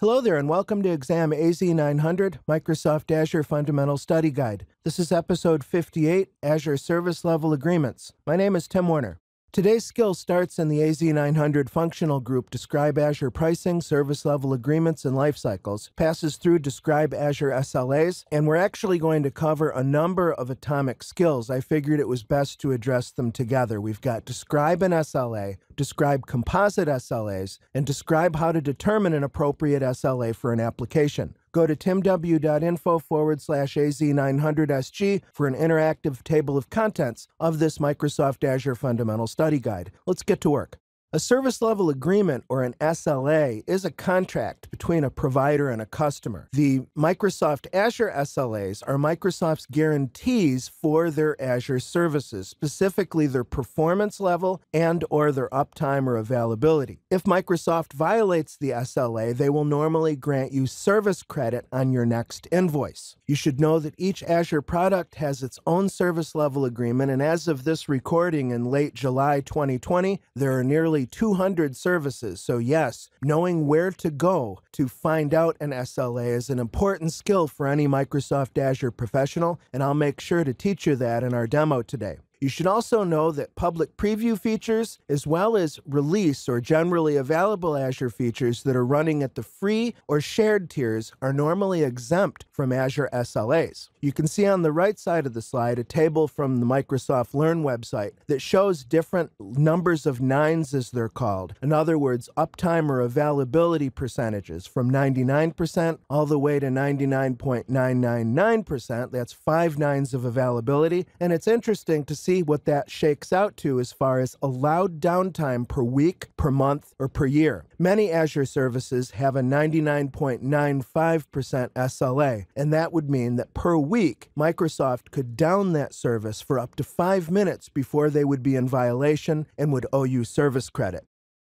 Hello there, and welcome to Exam AZ900 Microsoft Azure Fundamental Study Guide. This is episode 58 Azure Service Level Agreements. My name is Tim Warner. Today's skill starts in the AZ900 functional group Describe Azure Pricing, Service Level Agreements, and Life Cycles, passes through Describe Azure SLAs, and we're actually going to cover a number of atomic skills. I figured it was best to address them together. We've got Describe an SLA, Describe composite SLAs, and describe how to determine an appropriate SLA for an application. Go to timw.info forward slash AZ900SG for an interactive table of contents of this Microsoft Azure Fundamental Study Guide. Let's get to work. A service level agreement, or an SLA, is a contract between a provider and a customer. The Microsoft Azure SLAs are Microsoft's guarantees for their Azure services, specifically their performance level and or their uptime or availability. If Microsoft violates the SLA, they will normally grant you service credit on your next invoice. You should know that each Azure product has its own service level agreement, and as of this recording in late July 2020, there are nearly nearly 200 services. So, yes, knowing where to go to find out an SLA is an important skill for any Microsoft Azure professional, and I'll make sure to teach you that in our demo today. You should also know that public preview features, as well as release or generally available Azure features that are running at the free or shared tiers, are normally exempt from Azure SLAs. You can see on the right side of the slide a table from the Microsoft Learn website that shows different numbers of nines, as they're called. In other words, uptime or availability percentages from 99% all the way to 99.999%. That's five nines of availability. And it's interesting to see see what that shakes out to as far as allowed downtime per week, per month, or per year. Many Azure services have a 99.95% SLA, and that would mean that per week, Microsoft could down that service for up to five minutes before they would be in violation and would owe you service credit.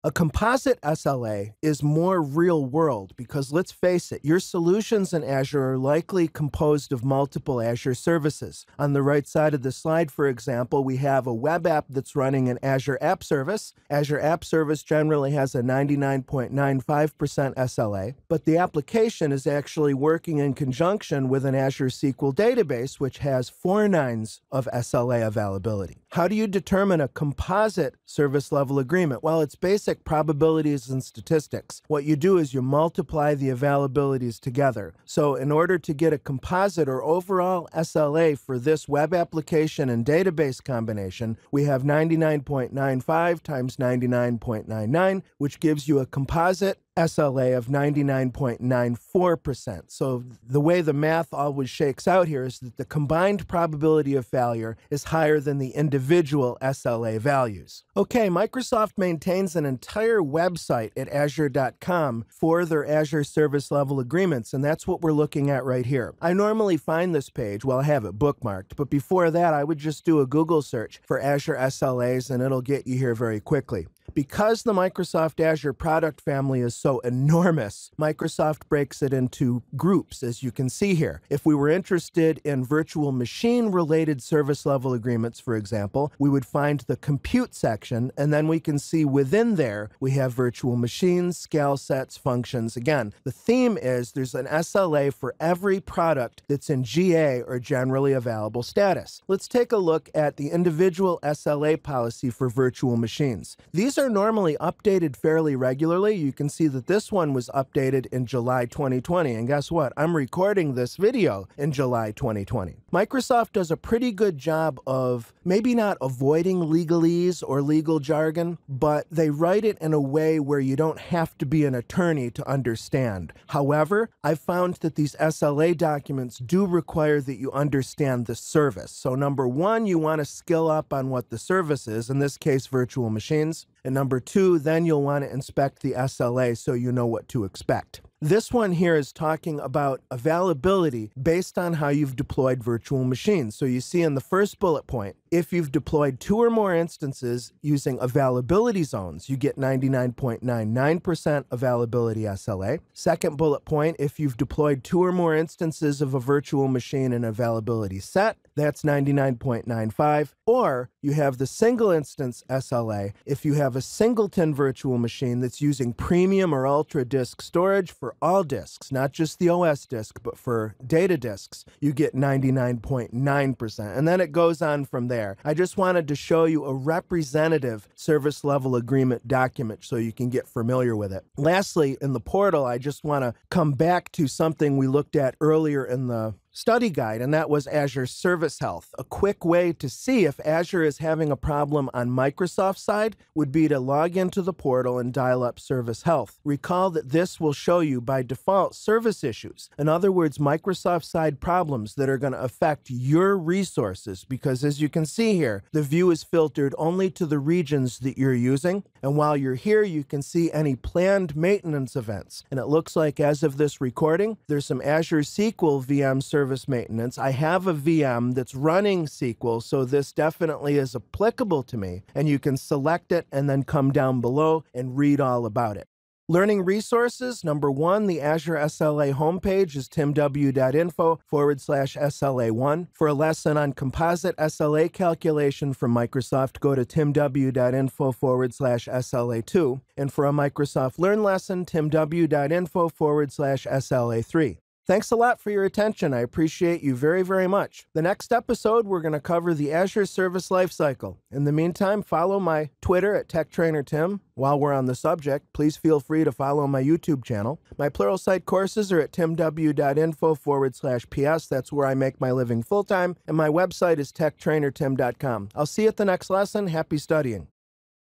A composite SLA is more real world because let's face it, your solutions in Azure are likely composed of multiple Azure services. On the right side of the slide, for example, we have a web app that's running an Azure App Service. Azure App Service generally has a 99.95% SLA, but the application is actually working in conjunction with an Azure SQL database, which has four nines of SLA availability. How do you determine a composite service level agreement? Well, it's basic probabilities and statistics. What you do is you multiply the availabilities together. So, in order to get a composite or overall SLA for this web application and database combination, we have 99.95 times 99.99, which gives you a composite SLA of 99.94%. So the way the math always shakes out here is that the combined probability of failure is higher than the individual SLA values. Okay, Microsoft maintains an entire website at azure.com for their Azure service level agreements, and that's what we're looking at right here. I normally find this page, well, I have it bookmarked, but before that, I would just do a Google search for Azure SLAs and it'll get you here very quickly. Because the Microsoft Azure product family is so enormous, Microsoft breaks it into groups, as you can see here. If we were interested in virtual machine related service level agreements, for example, we would find the compute section, and then we can see within there we have virtual machines, scale sets, functions. Again, the theme is there's an SLA for every product that's in GA or generally available status. Let's take a look at the individual SLA policy for virtual machines. These are normally updated fairly regularly. You can see that this one was updated in July 2020. And guess what? I'm recording this video in July 2020. Microsoft does a pretty good job of maybe not avoiding legalese or legal jargon, but they write it in a way where you don't have to be an attorney to understand. However, I've found that these SLA documents do require that you understand the service. So, number one, you want to skill up on what the service is, in this case, virtual machines. And number two, then you'll want to inspect the SLA so you know what to expect. This one here is talking about availability based on how you've deployed virtual machines. So you see in the first bullet point, If you've deployed two or more instances using availability zones, you get 99.99% availability SLA. Second bullet point, if you've deployed two or more instances of a virtual machine in availability set, that's 99.95. Or you have the single instance SLA if you have a singleton virtual machine that's using premium or ultra disk storage for all disks, not just the OS disk, but for data disks, you get 99.9%. And then it goes on from there. I just wanted to show you a representative service level agreement document so you can get familiar with it. Lastly, in the portal, I just want to come back to something we looked at earlier in the study guide, and that was Azure Service Health. A quick way to see if Azure is having a problem on Microsoft side would be to log into the portal and dial up Service Health. Recall that this will show you by default service issues. In other words, Microsoft side problems that are going to affect your resources because as you can see here, the view is filtered only to the regions that you're using. And while you're here, you can see any planned maintenance events. And it looks like as of this recording, there's some Azure SQL VM service service maintenance. I have a VM that's running SQL, so this definitely is applicable to me. And you can select it and then come down below and read all about it. Learning resources number one, the Azure SLA homepage is timw.info forward slash SLA1. For a lesson on composite SLA calculation from Microsoft, go to timw.info forward slash SLA2. And for a Microsoft Learn lesson, timw.info forward slash SLA3. Thanks a lot for your attention. I appreciate you very, very much. The next episode, we're going to cover the Azure Service Lifecycle. In the meantime, follow my Twitter at TechTrainerTim. While we're on the subject, please feel free to follow my YouTube channel. My Pluralsight courses are at timw.info forward slash PS. That's where I make my living full time. And my website is techtrainertim.com. I'll see you at the next lesson. Happy studying.